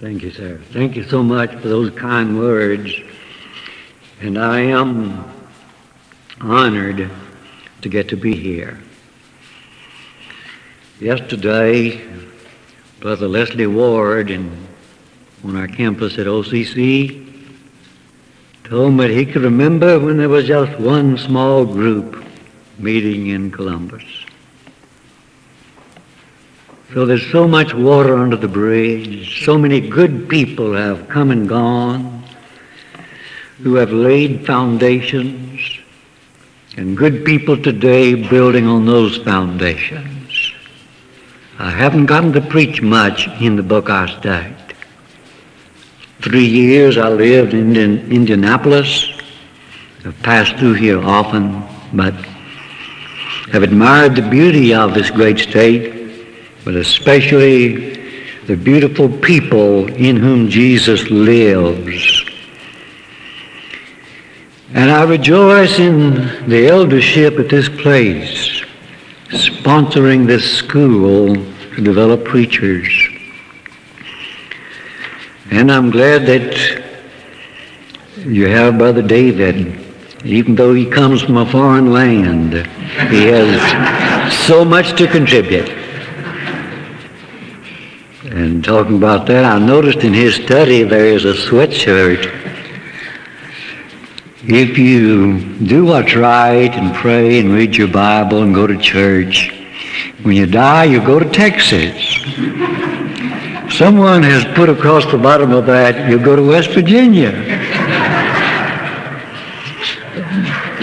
Thank you, sir. Thank you so much for those kind words. And I am honored to get to be here. Yesterday, Brother Leslie Ward in, on our campus at OCC told me he could remember when there was just one small group meeting in Columbus. So there's so much water under the bridge. So many good people have come and gone who have laid foundations, and good people today building on those foundations. I haven't gotten to preach much in the book I studied. Three years I lived in Indianapolis. I've passed through here often, but have admired the beauty of this great state but especially the beautiful people in whom Jesus lives. And I rejoice in the eldership at this place, sponsoring this school to develop preachers. And I'm glad that you have Brother David, even though he comes from a foreign land, he has so much to contribute. And talking about that, I noticed in his study there is a sweatshirt. If you do what's right and pray and read your Bible and go to church, when you die, you go to Texas. Someone has put across the bottom of that, you go to West Virginia.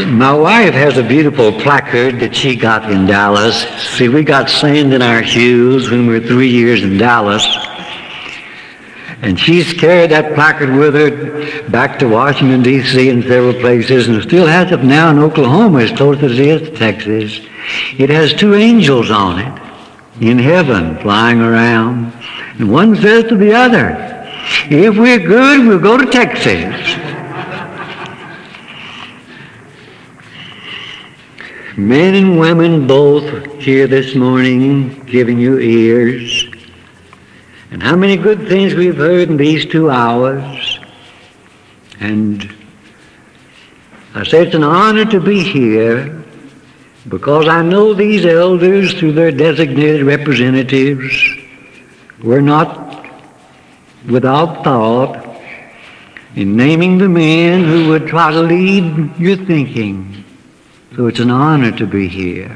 My wife has a beautiful placard that she got in Dallas. See, we got sand in our shoes when we were three years in Dallas. And she's carried that placard with her back to Washington, D.C. and several places, and still has it now in Oklahoma as close as it is to Texas. It has two angels on it in heaven flying around. And one says to the other, if we're good, we'll go to Texas. Men and women both here this morning giving you ears. And how many good things we've heard in these two hours. And I say it's an honor to be here because I know these elders through their designated representatives were not without thought in naming the men who would try to lead your thinking so it's an honor to be here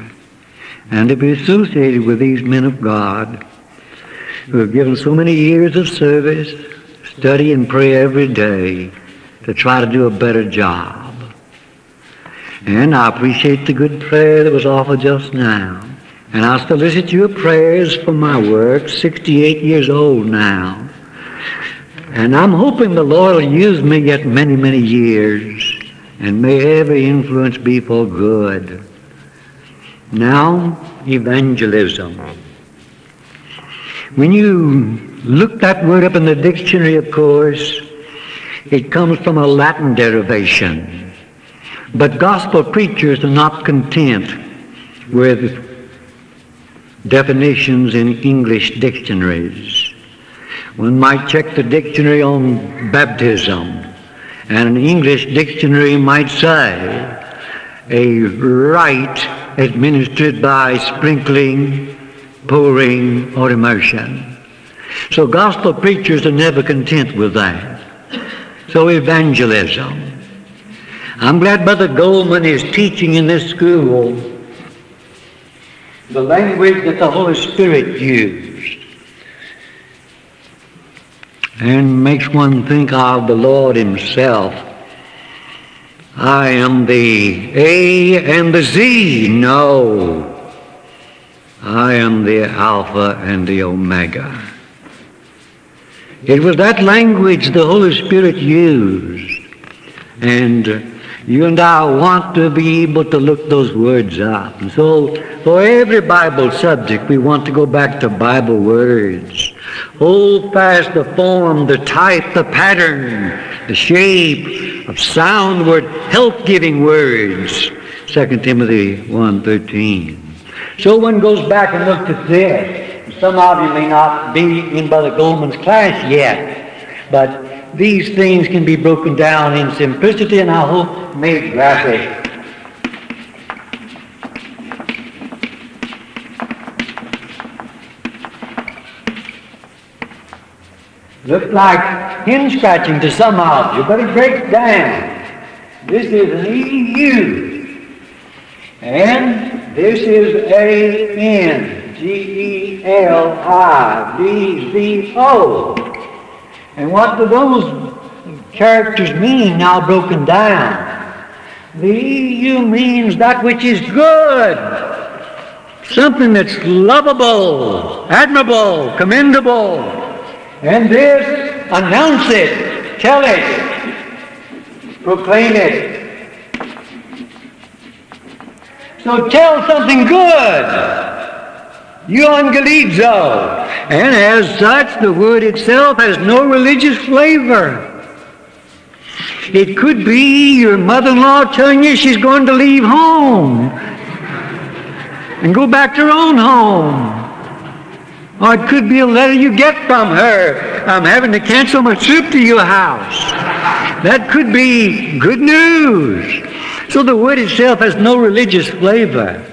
and to be associated with these men of God who have given so many years of service, study and pray every day to try to do a better job. And I appreciate the good prayer that was offered just now. And I solicit your prayers for my work, 68 years old now. And I'm hoping the Lord will use me yet many, many years and may every influence be for good. Now, evangelism. When you look that word up in the dictionary, of course, it comes from a Latin derivation. But gospel preachers are not content with definitions in English dictionaries. One might check the dictionary on baptism and an English dictionary might say a rite administered by sprinkling, pouring, or immersion. So gospel preachers are never content with that. So evangelism. I'm glad Brother Goldman is teaching in this school the language that the Holy Spirit used and makes one think of the Lord himself. I am the A and the Z. No. I am the Alpha and the Omega. It was that language the Holy Spirit used. And you and I want to be able to look those words up. And so for every Bible subject, we want to go back to Bible words. Hold fast the form, the type, the pattern, the shape of sound word, health-giving words. 2 Timothy 1.13. So one goes back and looks at this. Some of you may not be in Brother Goldman's class yet, but these things can be broken down in simplicity and I hope made graphic. Look like hen scratching to some of you, but it breaks down. This is an EU. And this is A N G E L I V V O. And what do those characters mean now broken down? The EU means that which is good, something that's lovable, admirable, commendable. And this, announce it, tell it, proclaim it. So tell something good. You Euangelizo. And as such, the word itself has no religious flavor. It could be your mother-in-law telling you she's going to leave home and go back to her own home. Or it could be a letter you get from her. I'm having to cancel my trip to your house. That could be good news. So the word itself has no religious flavor.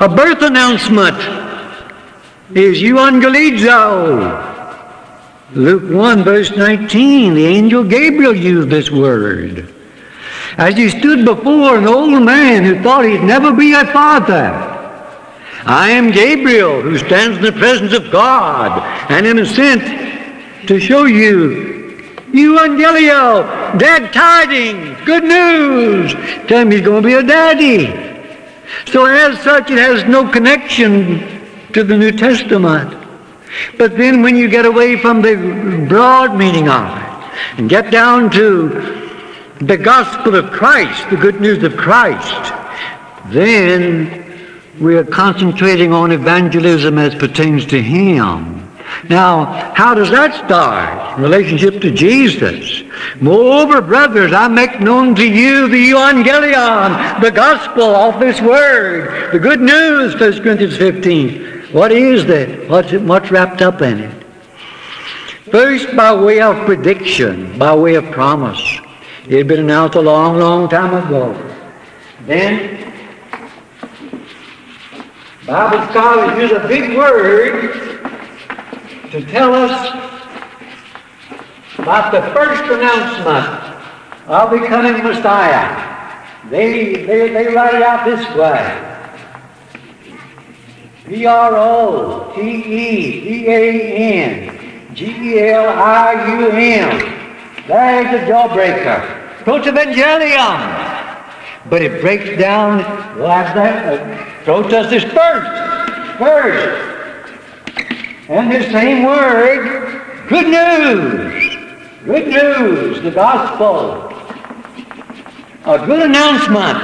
A birth announcement is "You, euangelizo. Luke 1, verse 19, the angel Gabriel used this word. As he stood before an old man who thought he'd never be a father, I am Gabriel who stands in the presence of God and am sent to show you Euangelio, dead tidings, good news. Tell him he's going to be a daddy. So as such, it has no connection to the New Testament. But then when you get away from the broad meaning of it and get down to the gospel of Christ, the good news of Christ, then we are concentrating on evangelism as pertains to Him. Now, how does that start? Relationship to Jesus. Moreover, brothers, I make known to you the evangelion, the gospel of this word, the good news, 1 Corinthians 15. What is that? What's, it, what's wrapped up in it? First, by way of prediction, by way of promise. It had been announced a long, long time ago. Then, Bible scholars use a big word to tell us about the first announcement of becoming Messiah. They, they, they write it out this way. P-R-O-T-E-D-A-N-G-E-L-I-U-M. There's the jawbreaker. Protevangelium. But it breaks down, like that, Protos is first. First. And the same word, good news. Good news, the gospel. A good announcement.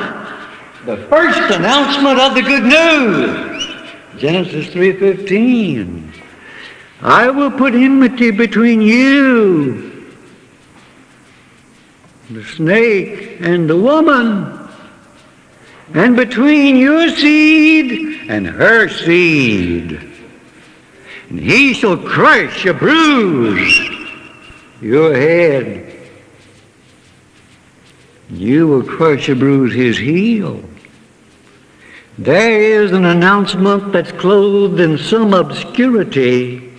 The first announcement of the good news. Genesis 3.15. I will put enmity between you, the snake, and the woman and between your seed and her seed. And he shall crush a bruise your head. You will crush a bruise his heel. There is an announcement that's clothed in some obscurity,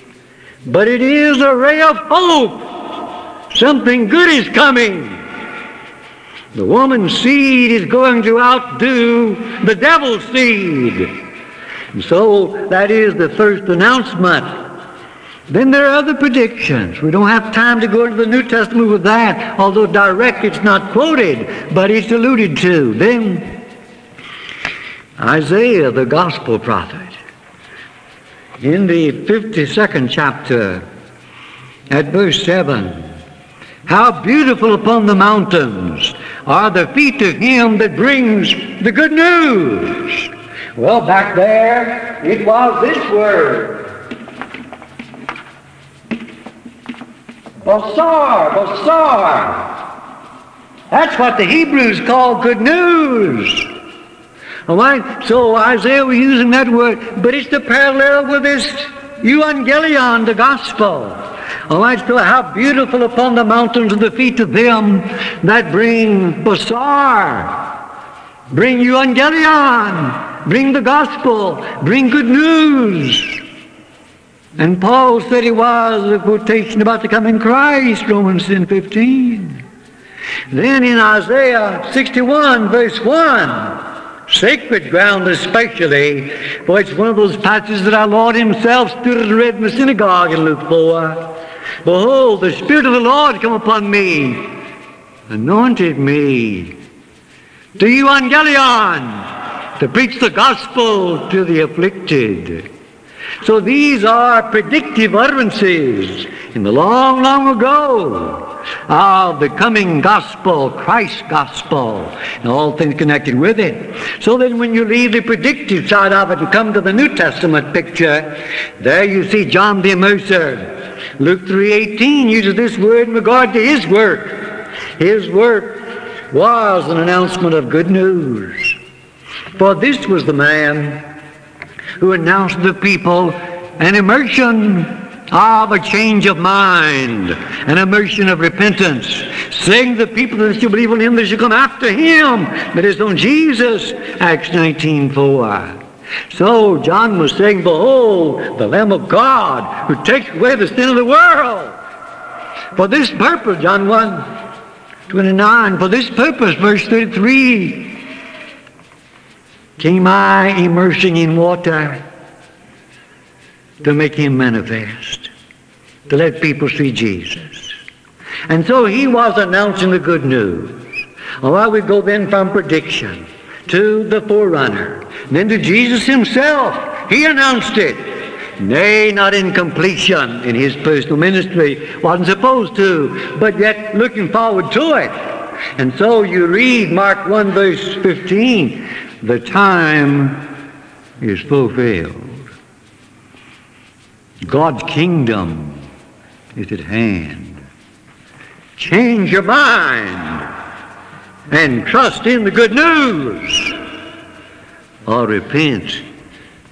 but it is a ray of hope. Something good is coming. The woman's seed is going to outdo the devil's seed. And so that is the first announcement. Then there are other predictions. We don't have time to go into the New Testament with that, although direct it's not quoted, but it's alluded to. Then Isaiah, the gospel prophet, in the 52nd chapter, at verse 7, how beautiful upon the mountains are the feet of him that brings the good news. Well, back there, it was this word. Basar, Basar. That's what the Hebrews call good news. All right? So Isaiah was using that word, but it's the parallel with this euangelion, the gospel. Right, so how beautiful upon the mountains of the feet of them that bring basar, bring euangelion, bring the gospel, bring good news. And Paul said it was a quotation about the coming Christ, Romans 10, 15. Then in Isaiah 61, verse 1, sacred ground especially, for it's one of those passages that our Lord himself stood and read in the synagogue in Luke 4. Behold, the Spirit of the Lord come upon me, anointed me to euangelion, to preach the gospel to the afflicted. So these are predictive utterances in the long, long ago of the coming gospel, Christ's gospel, and all things connected with it. So then when you leave the predictive side of it and come to the New Testament picture, there you see John the Immerser. Luke 3.18 uses this word in regard to his work. His work was an announcement of good news. For this was the man who announced to the people an immersion of a change of mind, an immersion of repentance, saying to the people that you believe on him, that you come after him, that is on Jesus, Acts 19.4. So John was saying, Behold, the Lamb of God who takes away the sin of the world. For this purpose, John 1, 29, for this purpose, verse 33, came I immersing in water to make him manifest, to let people see Jesus. And so he was announcing the good news. All right, we go then from prediction to the forerunner, then to Jesus himself. He announced it. Nay, not in completion in his personal ministry, wasn't supposed to, but yet looking forward to it. And so you read Mark 1 verse 15, the time is fulfilled. God's kingdom is at hand. Change your mind and trust in the good news, or repent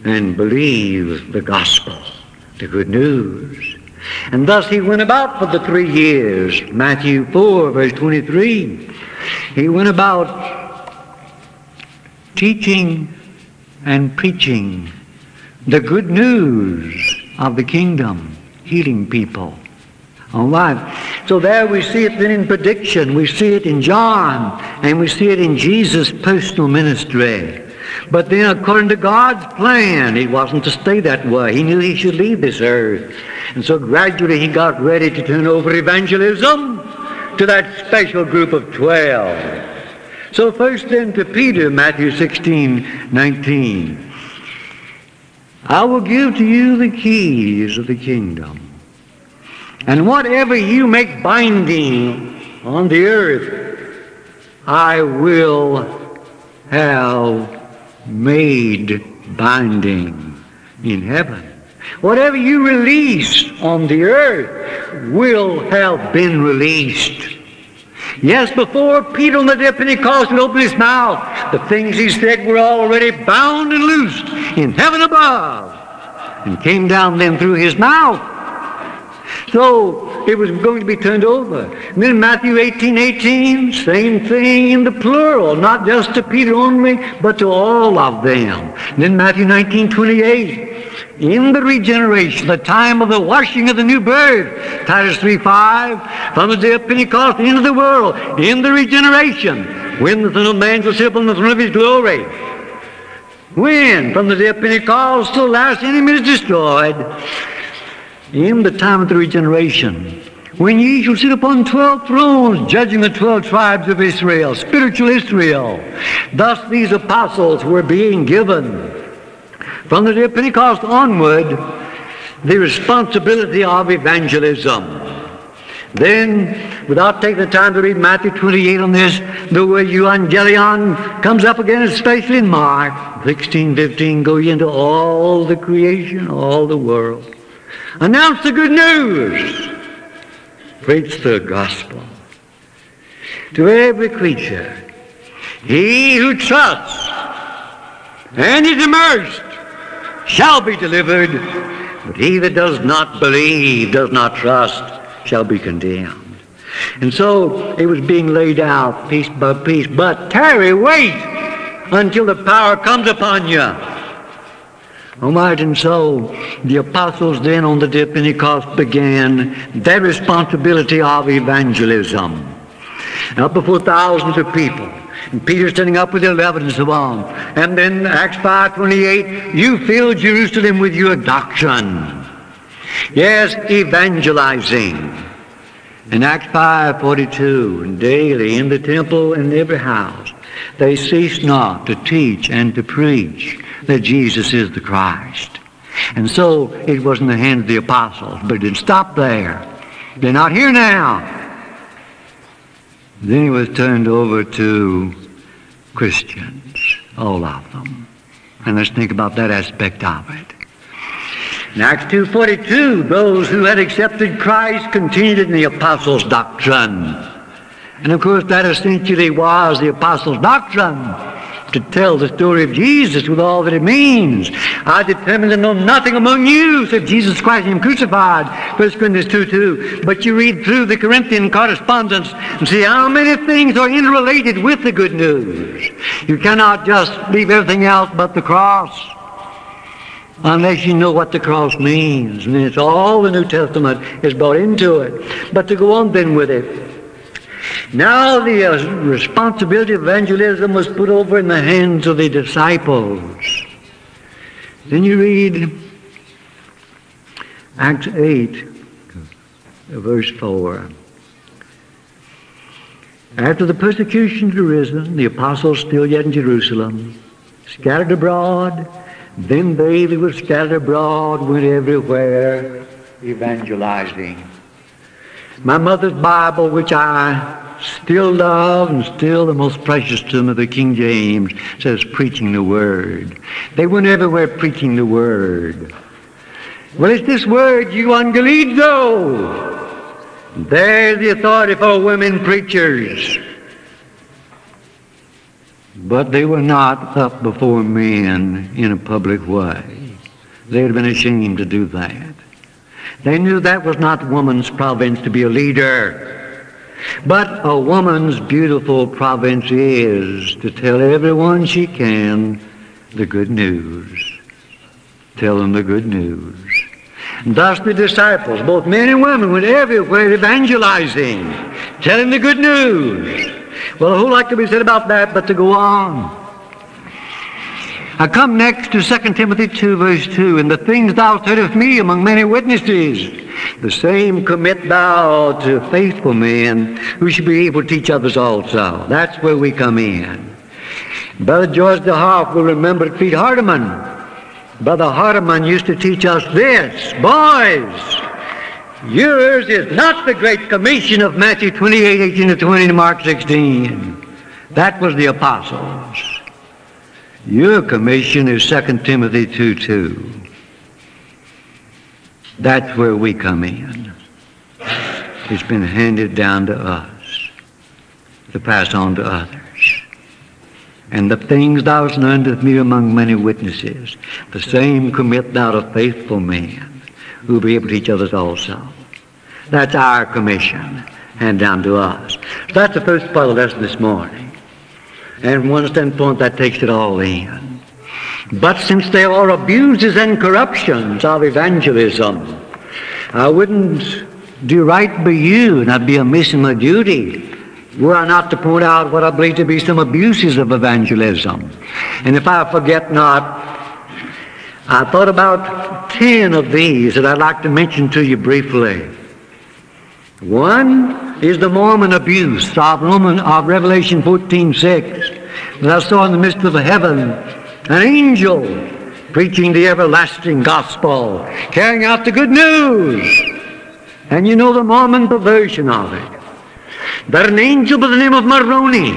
and believe the gospel, the good news. And thus he went about for the three years. Matthew 4, verse 23. He went about teaching and preaching the good news of the kingdom, healing people. All right. So there we see it then in prediction. We see it in John, and we see it in Jesus' personal ministry. But then according to God's plan, it wasn't to stay that way. He knew he should leave this earth. And so gradually he got ready to turn over evangelism to that special group of 12. So first then to Peter, Matthew 16, 19. I will give to you the keys of the kingdom. And whatever you make binding on the earth, I will have made binding in heaven. Whatever you release on the earth will have been released. Yes, before Peter on the day of Pentecost would open his mouth, the things he said were already bound and loosed in heaven above and came down then through his mouth. So it was going to be turned over. And then Matthew 18, 18, same thing in the plural, not just to Peter only, but to all of them. And then Matthew 19, 28, in the regeneration, the time of the washing of the new birth, Titus 3, 5, from the day of Pentecost into the world, in the regeneration, when the Son of Man shall sit upon the throne of his glory. When? From the day of Pentecost till the last enemy is destroyed. In the time of the regeneration. When ye shall sit upon twelve thrones, judging the twelve tribes of Israel, spiritual Israel. Thus these apostles were being given, from the day of Pentecost onward, the responsibility of evangelism. Then, without taking the time to read Matthew 28 on this, the word euangelion comes up again, especially in Mark 16, 15. Go ye into all the creation, all the world. Announce the good news. Preach the gospel to every creature. He who trusts and is immersed shall be delivered, but he that does not believe, does not trust, shall be condemned. And so it was being laid out piece by piece. But tarry, wait until the power comes upon you. All right, and so the apostles then on the day of Pentecost began their responsibility of evangelism. Up before thousands of people. And standing up with the eleven and so on. And then Acts 5.28, you fill Jerusalem with your doctrine. Yes, evangelizing. In Acts 5.42, and daily in the temple and every house, they cease not to teach and to preach that Jesus is the Christ. And so it was in the hands of the apostles, but it didn't stop there. They're not here now. Then it was turned over to Christians, all of them. And let's think about that aspect of it. In Acts 2.42, those who had accepted Christ continued in the apostles' doctrine. And of course that essentially was the apostles' doctrine to tell the story of Jesus with all that it means. I determined to know nothing among you except Jesus Christ and Him crucified. 1 Corinthians 2 2. But you read through the Corinthian correspondence and see how many things are interrelated with the good news. You cannot just leave everything else but the cross unless you know what the cross means. And it's all the New Testament is brought into it. But to go on then with it, now the uh, responsibility of evangelism was put over in the hands of the disciples. Then you read Acts 8, verse 4. After the persecution had arisen, the apostles still yet in Jerusalem, scattered abroad, then they that were scattered abroad went everywhere evangelizing. My mother's Bible, which I still love and still the most precious to me, the King James, says preaching the Word. They went everywhere preaching the Word. Well, it's this word, euangelizo. There's the authority for women preachers. But they were not up before men in a public way. They'd have been ashamed to do that. They knew that was not woman's province to be a leader. But a woman's beautiful province is to tell everyone she can the good news. Tell them the good news. And thus the disciples, both men and women, went everywhere evangelizing, telling the good news. Well, a whole lot could be said about that, but to go on. I come next to 2 Timothy 2, verse 2. And the things thou said of me among many witnesses, the same commit thou to faithful men who should be able to teach others also. That's where we come in. Brother George DeHoff will remember Pete Hardeman. Brother Hardeman used to teach us this. Boys, yours is not the great commission of Matthew 28, 18 to 20 to Mark 16. That was the apostles. Your commission is 2 Timothy 2 2. That's where we come in. It's been handed down to us to pass on to others. And the things thou hast learned of me among many witnesses, the same commit thou to faithful men who will be able to teach others also. That's our commission, handed down to us. So that's the first part of the lesson this morning. And from one standpoint, that takes it all in. But since there are abuses and corruptions of evangelism, I wouldn't do right by you, and I'd be amiss in my duty were I not to point out what I believe to be some abuses of evangelism. And if I forget not, I thought about ten of these that I'd like to mention to you briefly. One is the Mormon abuse of, Roman, of Revelation 14:6. And I saw in the midst of the heaven an angel preaching the everlasting gospel, carrying out the good news. And you know the Mormon perversion of it. That an angel by the name of Moroni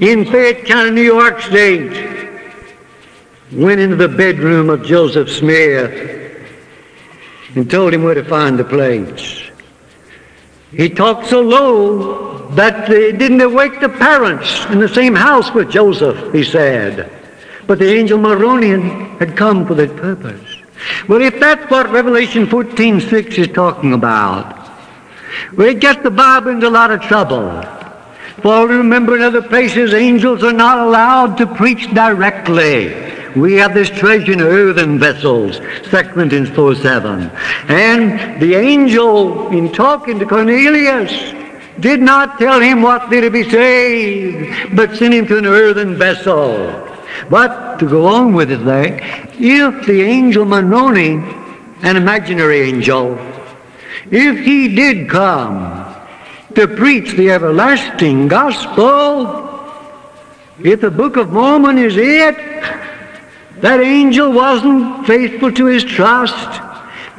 in Fayette County, New York State, went into the bedroom of Joseph Smith and told him where to find the plates. He talked so low that they didn't awake the parents in the same house with Joseph, he said. But the angel Moroni had come for that purpose. Well, if that's what Revelation 14:6 is talking about, we get the Bible into a lot of trouble. For remember in other places, angels are not allowed to preach directly. We have this treasure in earthen vessels, 2 Corinthians 4 7. And the angel, in talking to Cornelius, did not tell him what did to be saved, but sent him to an earthen vessel. But to go on with it there, if the angel Moroni, an imaginary angel, if he did come to preach the everlasting gospel, if the Book of Mormon is it, that angel wasn't faithful to his trust.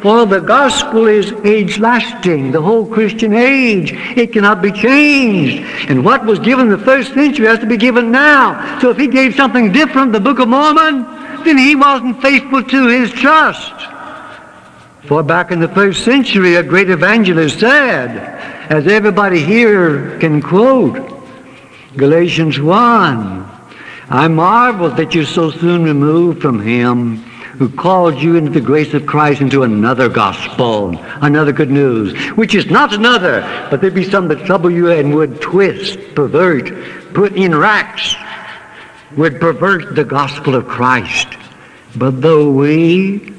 For the gospel is age lasting, the whole Christian age. It cannot be changed. And what was given the first century has to be given now. So if he gave something different, the Book of Mormon, then he wasn't faithful to his trust. For back in the first century, a great evangelist said, as everybody here can quote, Galatians 1, I marvel that you're so soon removed from him who called you into the grace of Christ into another gospel, another good news, which is not another, but there be some that trouble you and would twist, pervert, put in racks, would pervert the gospel of Christ. But though we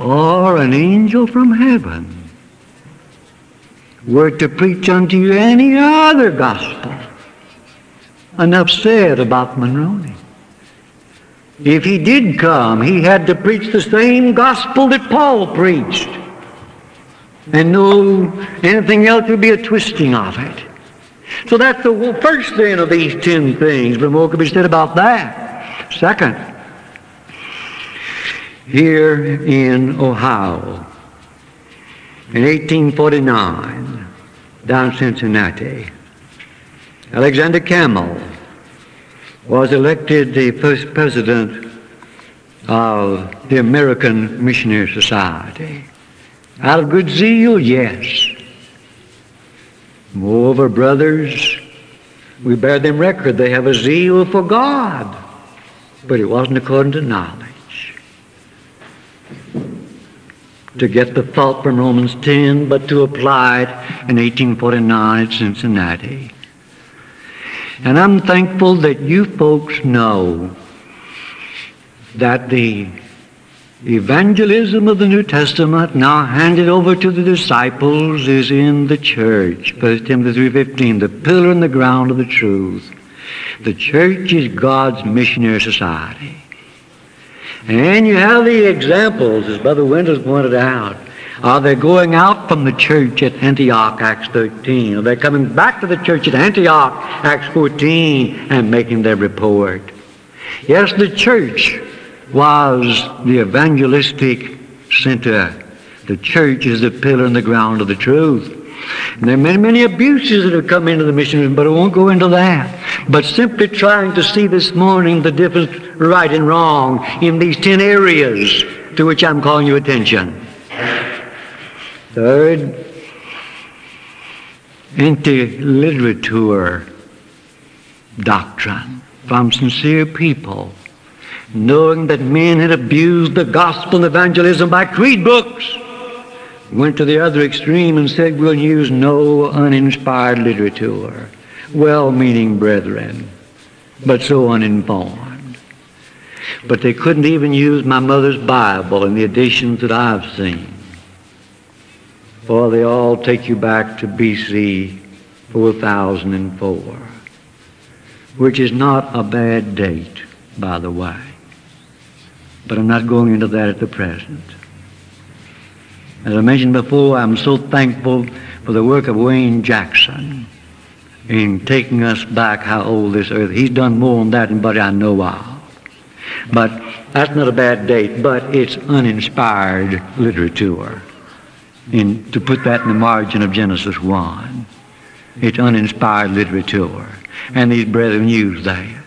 are an angel from heaven, were to preach unto you any other gospel, enough said about Moroni. If he did come, he had to preach the same gospel that Paul preached. And no anything else would be a twisting of it. So that's the first thing of these ten things, but more could be said about that. Second, here in Ohio, in 1849, down Cincinnati, Alexander Campbell was elected the first president of the American Missionary Society. Out of good zeal, yes. Moreover, brothers, we bear them record. They have a zeal for God, but it wasn't according to knowledge. To get the thought from Romans 10, but to apply it in 1849 at Cincinnati. And I'm thankful that you folks know that the evangelism of the New Testament now handed over to the disciples is in the church. 1 Timothy 3.15, the pillar and the ground of the truth. The church is God's missionary society. And you have the examples, as Brother Winters pointed out, are they going out from the church at Antioch, Acts 13? Are they coming back to the church at Antioch, Acts 14, and making their report? Yes, the church was the evangelistic center. The church is the pillar and the ground of the truth. And there are many, many abuses that have come into the mission, but I won't go into that. But simply trying to see this morning the difference right and wrong in these ten areas to which I'm calling your attention. Third, anti-literature doctrine from sincere people, knowing that men had abused the gospel and evangelism by creed books, went to the other extreme and said, we'll use no uninspired literature. Well-meaning brethren, but so uninformed. But they couldn't even use my mother's Bible in the editions that I've seen for they all take you back to BC 4004, which is not a bad date, by the way. But I'm not going into that at the present. As I mentioned before, I'm so thankful for the work of Wayne Jackson in taking us back how old this earth. He's done more on that than anybody I know of. But that's not a bad date, but it's uninspired literature in, to put that in the margin of Genesis 1. It's uninspired literature. And these brethren use that.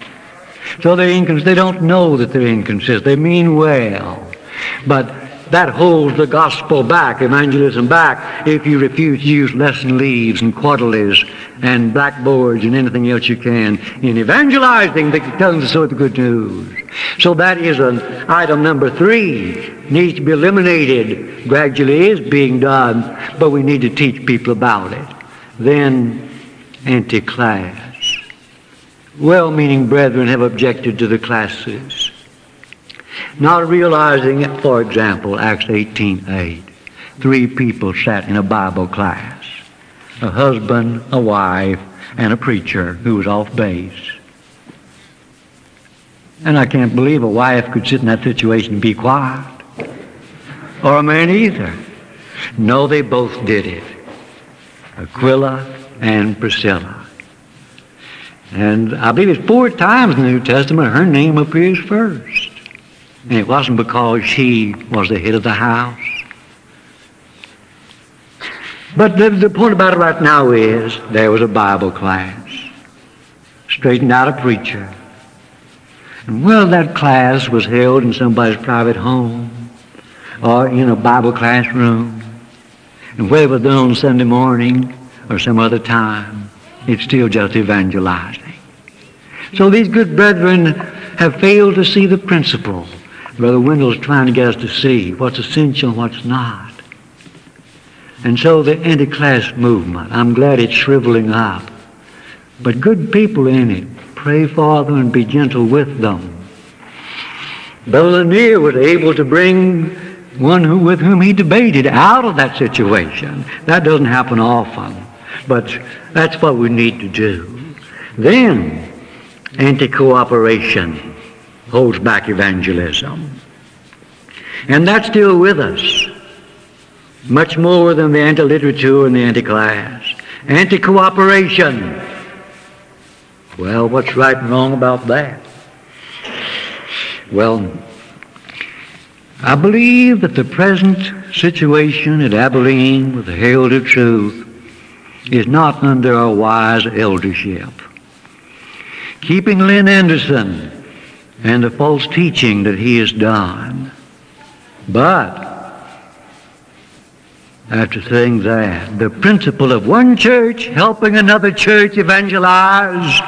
So they're incons- they don't know that they're inconsistent. They mean well. But that holds the gospel back, evangelism back, if you refuse to use lesson leaves and quarterlies and blackboards and anything else you can in evangelizing, the, telling the sort of good news. So that is an item number three. Needs to be eliminated. Gradually is being done, but we need to teach people about it. Then anti-class. Well-meaning brethren have objected to the classes not realizing it, for example, Acts 18.8. Three people sat in a Bible class. A husband, a wife, and a preacher who was off base. And I can't believe a wife could sit in that situation and be quiet. Or a man either. No, they both did it. Aquila and Priscilla. And I believe it's four times in the New Testament her name appears first. And it wasn't because she was the head of the house. But the, the point about it right now is there was a Bible class. Straightened out a preacher. And well, that class was held in somebody's private home or in a Bible classroom. And whether it was on Sunday morning or some other time, it's still just evangelizing. So these good brethren have failed to see the principle Brother Wendell's trying to get us to see what's essential and what's not. And so the anti-class movement, I'm glad it's shriveling up. But good people in it, pray for them and be gentle with them. Brother Lanier was able to bring one who, with whom he debated out of that situation. That doesn't happen often, but that's what we need to do. Then, anti-cooperation holds back evangelism. And that's still with us, much more than the anti-literature and the anti-class. Anti-cooperation. Well, what's right and wrong about that? Well, I believe that the present situation at Abilene with the Herald of Truth is not under a wise eldership. Keeping Lynn Anderson and the false teaching that he has done. But, after saying that, the principle of one church helping another church evangelize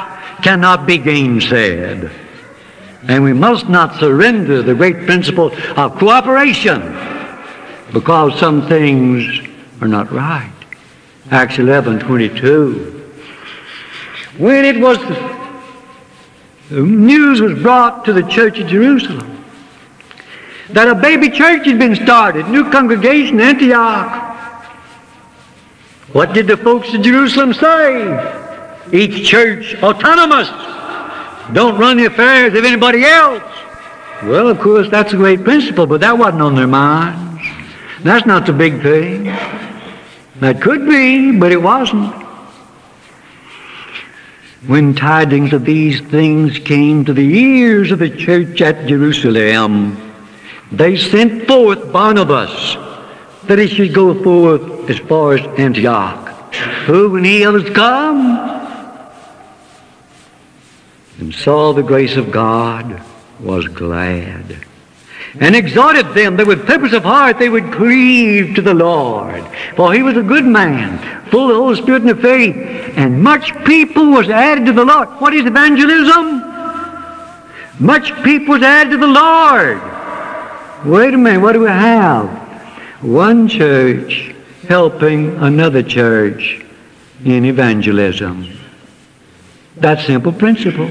cannot be gainsaid. And we must not surrender the great principle of cooperation because some things are not right. Acts 11, 22. When it was the news was brought to the church of Jerusalem that a baby church had been started, new congregation, Antioch. What did the folks of Jerusalem say? Each church autonomous. Don't run the affairs of anybody else. Well, of course, that's a great principle, but that wasn't on their minds. That's not the big thing. That could be, but it wasn't. When tidings of these things came to the ears of the church at Jerusalem, they sent forth Barnabas that he should go forth as far as Antioch. Who, when he was come and saw the grace of God, was glad and exhorted them that with purpose of heart they would cleave to the Lord. For he was a good man, full of the Holy Spirit and of faith, and much people was added to the Lord. What is evangelism? Much people was added to the Lord. Wait a minute, what do we have? One church helping another church in evangelism. That simple principle.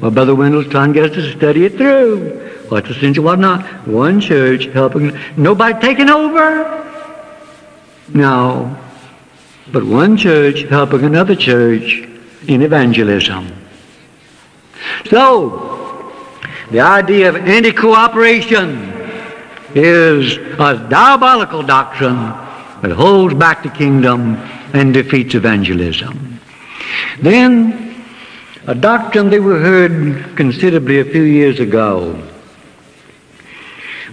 Well, Brother Wendell's trying to get us to study it through. What's essential, what not? One church helping, nobody taking over. No. But one church helping another church in evangelism. So, the idea of anti-cooperation is a diabolical doctrine that holds back the kingdom and defeats evangelism. Then, a doctrine that we heard considerably a few years ago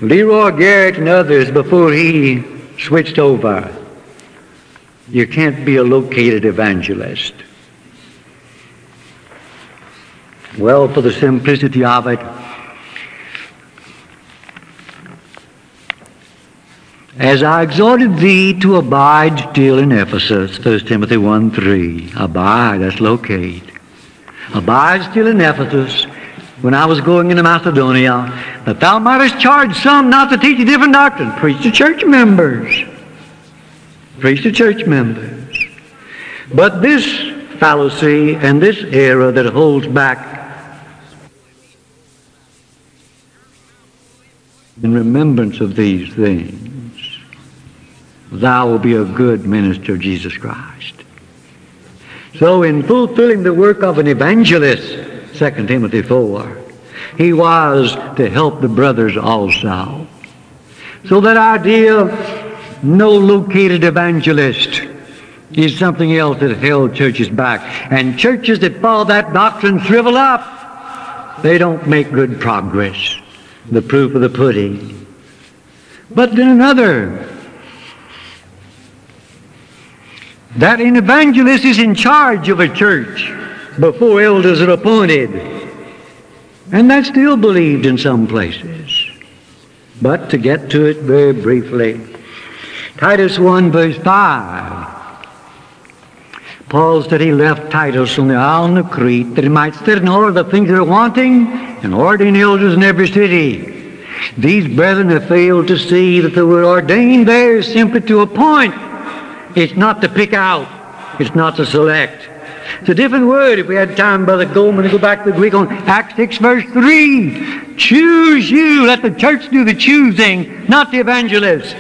Leroy Garrett and others before he switched over. You can't be a located evangelist. Well, for the simplicity of it, As I exhorted thee to abide still in Ephesus, 1 Timothy 1 3. Abide, that's locate. Abide still in Ephesus when I was going into Macedonia, that thou mightest charge some not to teach a different doctrine. Preach to church members. Preach to church members. But this fallacy and this error that holds back in remembrance of these things thou will be a good minister of Jesus Christ. So in fulfilling the work of an evangelist, 2 Timothy 4, he was to help the brothers also. So that idea of no located evangelist is something else that held churches back. And churches that follow that doctrine shrivel up. They don't make good progress. The proof of the pudding. But then another that an evangelist is in charge of a church before elders are appointed. And that's still believed in some places. But to get to it very briefly, Titus 1 verse 5. Paul said he left Titus on the island of Crete that he might set in order the things that are wanting and ordain elders in every city. These brethren have failed to see that they were ordained there simply to appoint it's not to pick out. It's not to select. It's a different word. If we had time, Brother Goldman, to go back to the Greek on Acts 6, verse 3. Choose you. Let the church do the choosing, not the evangelist.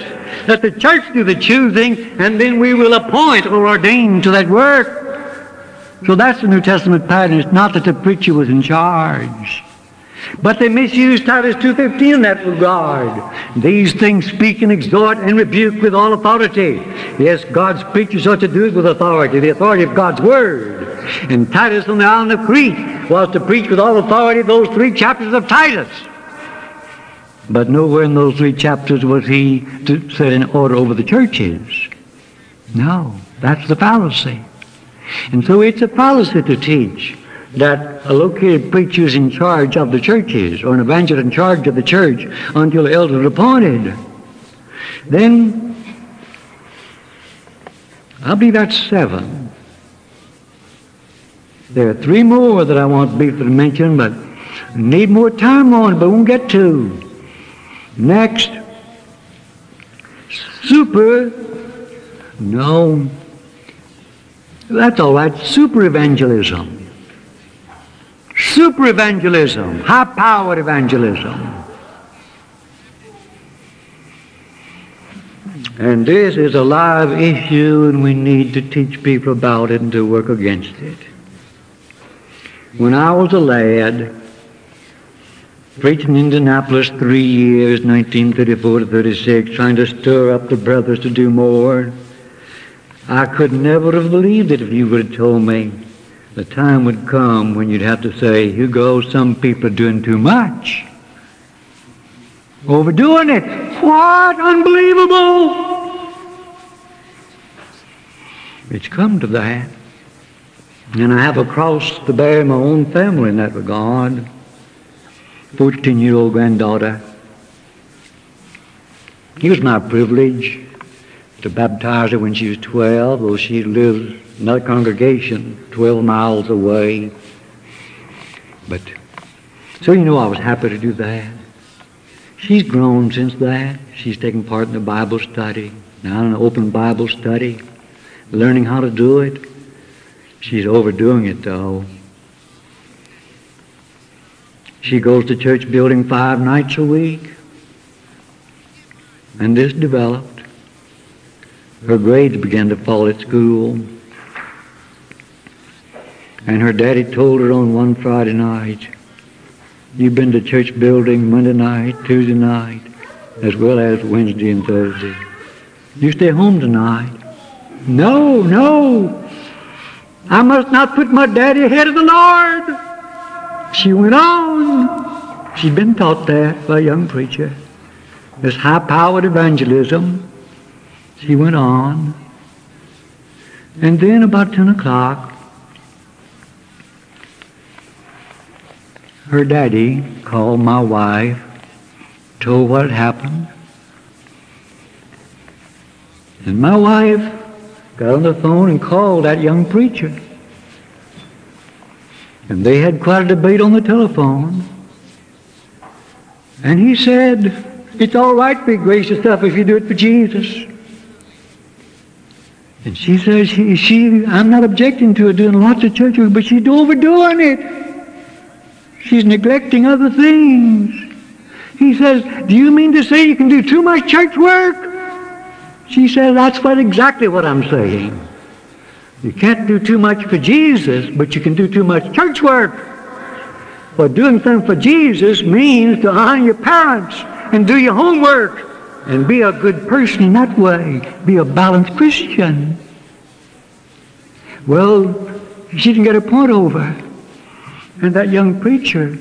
Let the church do the choosing, and then we will appoint or ordain to that work. So that's the New Testament pattern. It's not that the preacher was in charge. But they misused Titus 2.15 in that regard. These things speak and exhort and rebuke with all authority. Yes, God's preachers ought to do it with authority, the authority of God's Word. And Titus on the island of Crete was to preach with all authority those three chapters of Titus. But nowhere in those three chapters was he to set in order over the churches. No, that's the fallacy. And so it's a fallacy to teach that a located preacher is in charge of the churches or an evangelist in charge of the church until the elders are appointed. Then, I believe that's seven. There are three more that I want briefly to mention, but need more time on but won't get to. Next, super, no, that's all right, super evangelism. Super evangelism, high powered evangelism. And this is a live issue, and we need to teach people about it and to work against it. When I was a lad, preaching in Indianapolis three years, 1934 to 36, trying to stir up the brothers to do more, I could never have believed it if you would have told me the time would come when you'd have to say, Hugo, some people are doing too much. Overdoing it. What? Unbelievable. It's come to that. And I have a cross to bear my own family in that regard. 14-year-old granddaughter. It was my privilege to baptize her when she was 12, though she lived in another congregation 12 miles away. But, so you know I was happy to do that. She's grown since that. She's taken part in the Bible study, now in an open Bible study, learning how to do it. She's overdoing it though. She goes to church building five nights a week. And this developed. Her grades began to fall at school. And her daddy told her on one Friday night, You've been to church building Monday night, Tuesday night, as well as Wednesday and Thursday. You stay home tonight. No, no. I must not put my daddy ahead of the Lord. She went on. She'd been taught that by a young preacher. This high-powered evangelism. She went on. And then about 10 o'clock, her daddy called my wife, told what had happened. And my wife got on the phone and called that young preacher. And they had quite a debate on the telephone. And he said, it's all right, big gracious stuff, if you do it for Jesus. And she says, she, she, I'm not objecting to her doing lots of church work, but she's overdoing it. She's neglecting other things. He says, do you mean to say you can do too much church work? She says, that's what exactly what I'm saying. You can't do too much for Jesus, but you can do too much church work. But doing something for Jesus means to honor your parents and do your homework and be a good person that way. Be a balanced Christian. Well, she didn't get her point over. And that young preacher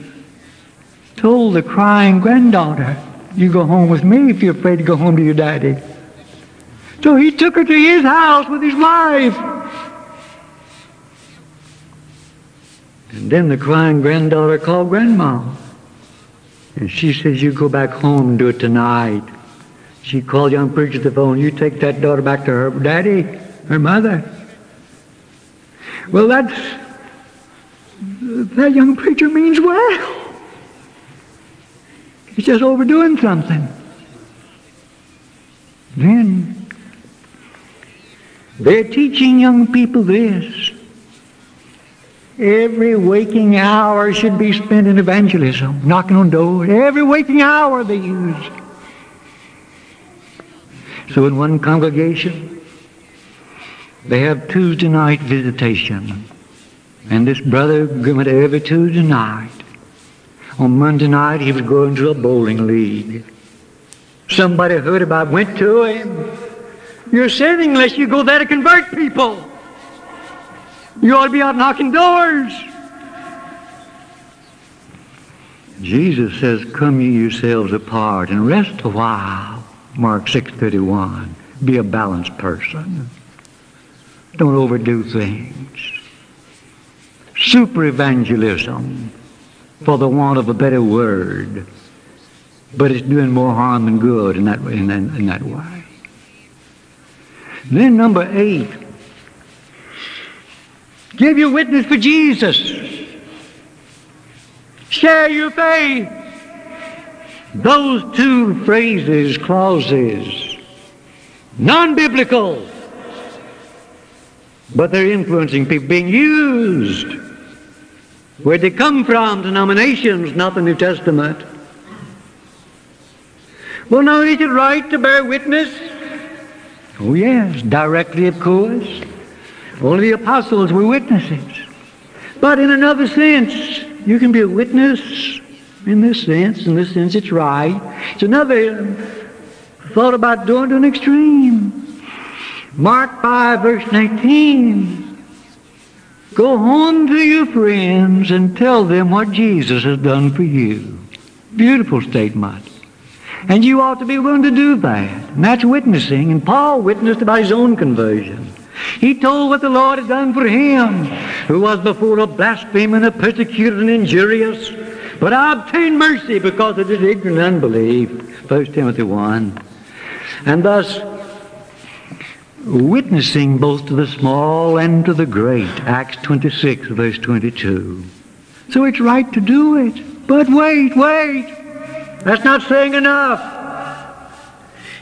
told the crying granddaughter, you go home with me if you're afraid to go home to your daddy. So he took her to his house with his wife. And then the crying granddaughter called Grandma. And she says, you go back home and do it tonight. She called young preacher the phone. You take that daughter back to her daddy, her mother. Well, that's, that young preacher means well. He's just overdoing something. Then they're teaching young people this. Every waking hour should be spent in evangelism, knocking on doors. Every waking hour they use. So in one congregation, they have Tuesday night visitation. And this brother went every Tuesday night. On Monday night, he was going to a bowling league. Somebody heard about, went to him. You're sinning unless you go there to convert people. You ought to be out knocking doors. Jesus says, Come ye yourselves apart and rest a while. Mark 6.31. Be a balanced person. Don't overdo things. Super evangelism, for the want of a better word. But it's doing more harm than good in that, in that, in that way. Then number eight, Give your witness for Jesus. Share your faith. Those two phrases, clauses, non-biblical, but they're influencing people, being used. Where they come from, denominations, not the New Testament. Well, now is it right to bear witness? Oh, yes, directly, of course. Only the apostles were witnesses. But in another sense, you can be a witness in this sense. In this sense, it's right. It's another thought about doing to an extreme. Mark 5, verse 19. Go home to your friends and tell them what Jesus has done for you. Beautiful statement. And you ought to be willing to do that. And that's witnessing. And Paul witnessed about his own conversion. He told what the Lord had done for him, who was before a blasphemer and a persecutor and injurious. But I obtained mercy because of his ignorant unbelief. 1 Timothy 1. And thus, witnessing both to the small and to the great. Acts 26, verse 22. So it's right to do it. But wait, wait. That's not saying enough.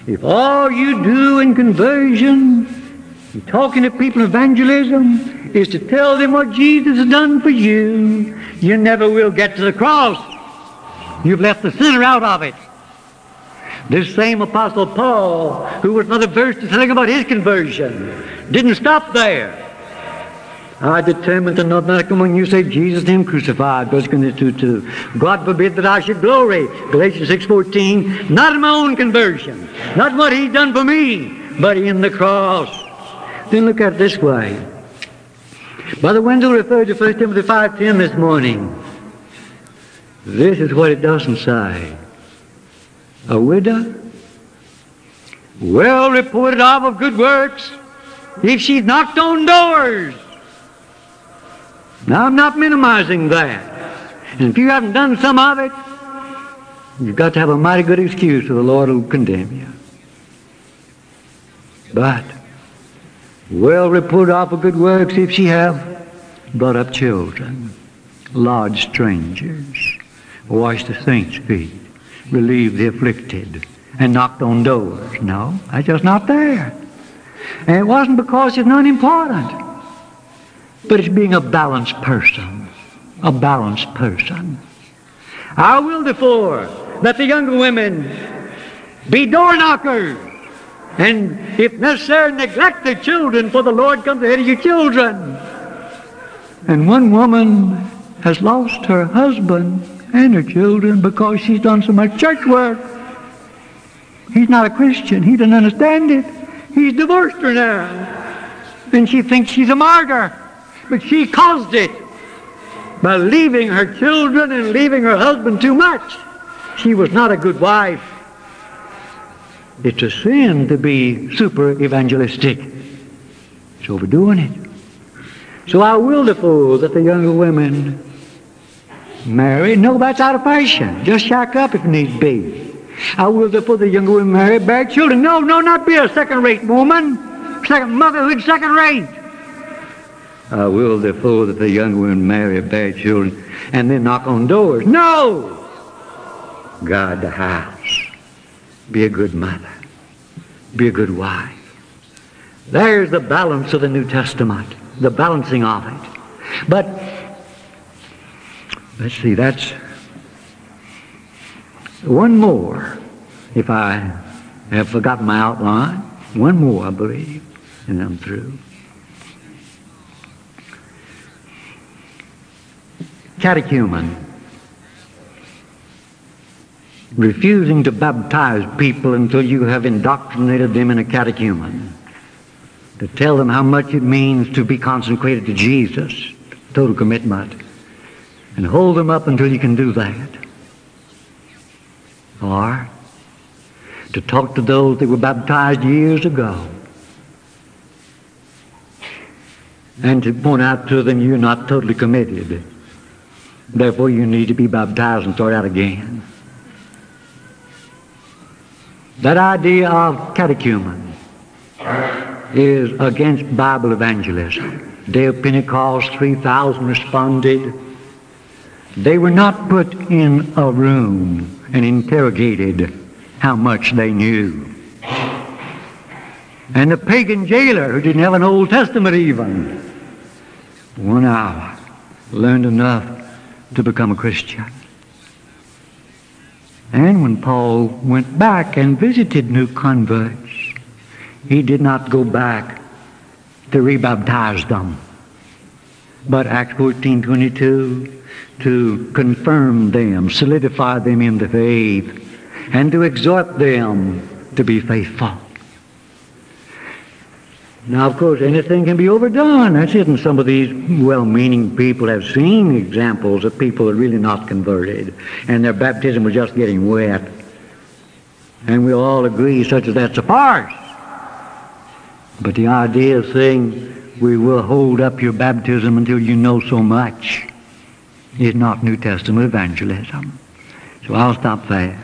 If all you do in conversion talking to people evangelism is to tell them what Jesus has done for you, you never will get to the cross. You've left the sinner out of it. This same Apostle Paul, who was another verse to tell about his conversion, didn't stop there. I determined to not come when you say Jesus him crucified, 1 Corinthians 2, 2. God forbid that I should glory, Galatians 6.14, not in my own conversion, not what he's done for me, but in the cross. Then look at it this way. Brother Wendell referred to 1 Timothy 5.10 this morning. This is what it doesn't say. A widow, well reported of of good works, if she's knocked on doors. Now, I'm not minimizing that. And if you haven't done some of it, you've got to have a mighty good excuse or the Lord will condemn you. But well report of her good works if she have brought up children, lodged strangers, washed the saints' feet, relieved the afflicted, and knocked on doors. No, that's just not there. And it wasn't because it's not important, but it's being a balanced person. A balanced person. I will therefore that the younger women be door knockers, and if necessary, neglect the children, for the Lord comes ahead of your children. And one woman has lost her husband and her children because she's done so much church work. He's not a Christian. He doesn't understand it. He's divorced her now. And she thinks she's a martyr. But she caused it by leaving her children and leaving her husband too much. She was not a good wife. It's a sin to be super evangelistic. It's overdoing it. So I will the fool that the younger women marry. No, that's out of fashion. Just shack up if need be. I will therefore the younger women marry, bear children. No, no, not be a second-rate woman. Second motherhood, second-rate. I will the fool that the younger women marry, bear children, and then knock on doors. No! God the house. Be a good mother. Be a good wife. There's the balance of the New Testament, the balancing of it. But, let's see, that's one more, if I have forgotten my outline. One more, I believe, and I'm through. Catechumen. Refusing to baptize people until you have indoctrinated them in a catechumen. To tell them how much it means to be consecrated to Jesus, total commitment. And hold them up until you can do that. Or to talk to those that were baptized years ago and to point out to them you're not totally committed. Therefore, you need to be baptized and start out again. That idea of catechumen is against Bible evangelism. Day of Pentecost, 3,000 responded. They were not put in a room and interrogated how much they knew. And the pagan jailer, who didn't have an Old Testament even, one hour, learned enough to become a Christian. And when Paul went back and visited new converts, he did not go back to rebaptize them. But Acts 14:22 to confirm them, solidify them in the faith, and to exhort them to be faithful. Now, of course, anything can be overdone. That's it. And some of these well-meaning people have seen examples of people that are really not converted, and their baptism was just getting wet. And we all agree such as that's a farce. But the idea of saying we will hold up your baptism until you know so much is not New Testament evangelism. So I'll stop there.